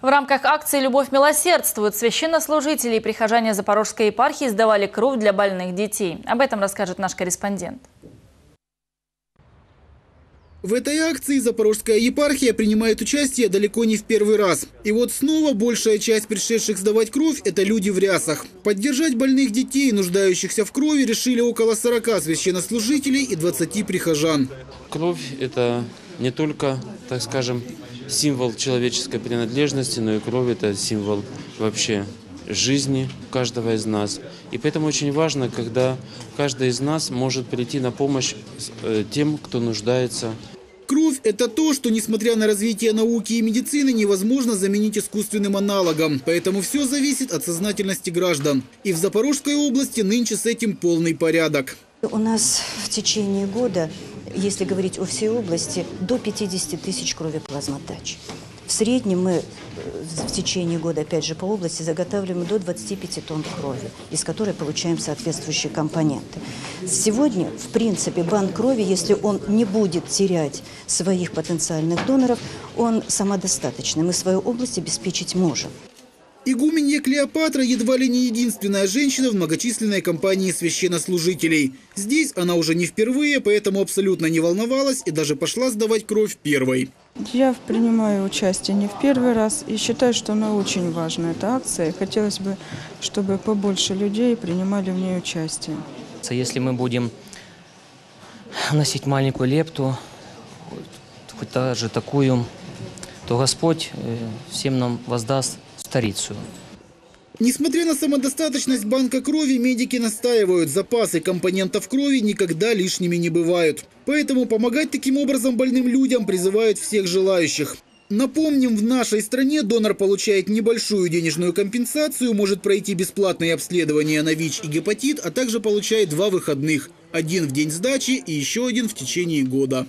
В рамках акции «Любовь милосердствует» священнослужители и прихожане Запорожской епархии сдавали кровь для больных детей. Об этом расскажет наш корреспондент. В этой акции Запорожская епархия принимает участие далеко не в первый раз. И вот снова большая часть пришедших сдавать кровь – это люди в рясах. Поддержать больных детей, нуждающихся в крови, решили около 40 священнослужителей и 20 прихожан. Кровь – это не только, так скажем, символ человеческой принадлежности, но и кровь – это символ вообще жизни каждого из нас. И поэтому очень важно, когда каждый из нас может прийти на помощь э, тем, кто нуждается Кровь – это то, что, несмотря на развитие науки и медицины, невозможно заменить искусственным аналогом. Поэтому все зависит от сознательности граждан. И в Запорожской области нынче с этим полный порядок. У нас в течение года, если говорить о всей области, до 50 тысяч крови плазмотач. В среднем мы э, в течение года, опять же, по области заготавливаем до 25 тонн крови, из которой получаем соответствующие компоненты. Сегодня, в принципе, банк крови, если он не будет терять своих потенциальных доноров, он самодостаточный. Мы свою область обеспечить можем. Игуменья Клеопатра едва ли не единственная женщина в многочисленной компании священнослужителей. Здесь она уже не впервые, поэтому абсолютно не волновалась и даже пошла сдавать кровь первой. Я принимаю участие не в первый раз и считаю, что она очень важна, эта акция. Хотелось бы, чтобы побольше людей принимали в ней участие. Если мы будем носить маленькую лепту, хоть даже такую, то Господь э, всем нам воздаст старицу. Несмотря на самодостаточность банка крови, медики настаивают, запасы компонентов крови никогда лишними не бывают. Поэтому помогать таким образом больным людям призывают всех желающих. Напомним, в нашей стране донор получает небольшую денежную компенсацию, может пройти бесплатные обследования на ВИЧ и гепатит, а также получает два выходных. Один в день сдачи и еще один в течение года.